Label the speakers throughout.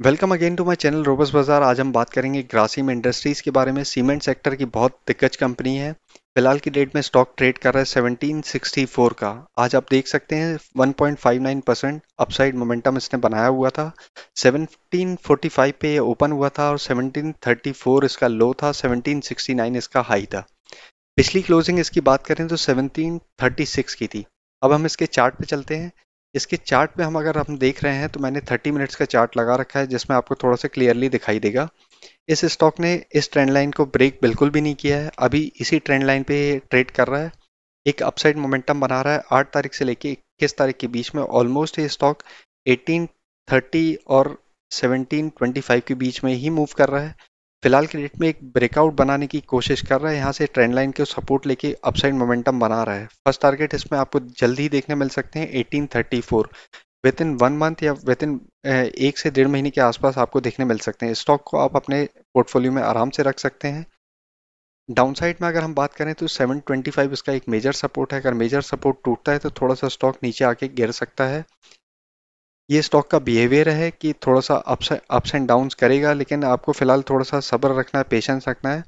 Speaker 1: Welcome again to my channel रोबस बाज़ार आज हम बात करेंगे ग्रासिम इंडस्ट्रीज़ के बारे में। सीमेंट सेक्टर की बहुत दिग्गज कंपनी है। फ़िलहाल की डेट में स्टॉक ट्रेड कर रहा है 1764 का। आज आप देख सकते हैं 1.59 परसेंट अपसाइड मोमेंटम इसने बनाया हुआ था। 1745 पे ये ओपन हुआ था और 1734 इसका लो था 1769 इसका हाई था। पिछली क्लोजिंग इसकी बात करें तो 1736 की थी। अब हम इसके चार्ट पे चलते हैं। इसके चार्ट पे हम अगर हम देख रहे हैं तो मैंने 30 मिनट्स का चार्ट लगा रखा है, जिसमें आपको थोड़ा सा क्लियरली दिखाई देगा। इस स्टॉक ने इस ट्रेंड लाइन को ब्रेक बिल्कुल भी नहीं किया है। अभी इसी ट्रेंड लाइन पे ट्रेड कर रहा है। एक अपसाइड मोमेंटम बना रहा है। आठ तारीख से लेके इक्कीस तारीख के बीच में ऑलमोस्ट ये स्टॉक एटीन थर्टी और सेवनटीन ट्वेंटी फाइव के बीच में ही मूव कर रहा है। फ़िलहाल के डेट में एक ब्रेकआउट बनाने की कोशिश कर रहा है। यहाँ से ट्रेंड लाइन के सपोर्ट लेके अपसाइड मोमेंटम बना रहा है। फ़र्स्ट टारगेट इसमें आपको जल्दी ही देखने मिल सकते हैं 1834 विद इन वन मंथ या विद इन एक से डेढ़ महीने के आसपास आपको देखने मिल सकते हैं। स्टॉक को आप अपने पोर्टफोलियो में आराम से रख सकते हैं। डाउन साइड में अगर हम बात करें तो 725 इसका एक मेजर सपोर्ट है। अगर मेजर सपोर्ट टूटता है तो थोड़ा सा स्टॉक नीचे आके गिर सकता है। ये स्टॉक का बिहेवियर है कि थोड़ा सा अप्स एंड डाउन्स करेगा, लेकिन आपको फ़िलहाल थोड़ा सा सब्र रखना है पेशेंस रखना है।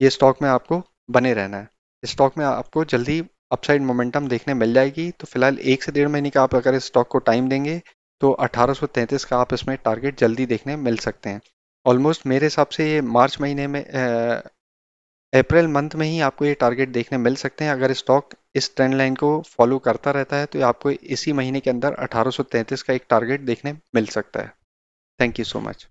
Speaker 1: ये स्टॉक में आपको बने रहना है। स्टॉक में आपको जल्दी अपसाइड मोमेंटम देखने मिल जाएगी। तो फ़िलहाल एक से डेढ़ महीने का आप अगर इस स्टॉक को टाइम देंगे तो 1833 का आप इसमें टारगेट जल्दी देखने मिल सकते हैं। ऑलमोस्ट मेरे हिसाब से ये मार्च महीने में अप्रैल मंथ में ही आपको ये टारगेट देखने मिल सकते हैं। अगर स्टॉक इस ट्रेंड लाइन को फॉलो करता रहता है तो आपको इसी महीने के अंदर 1833 का एक टारगेट देखने मिल सकता है। Thank you so much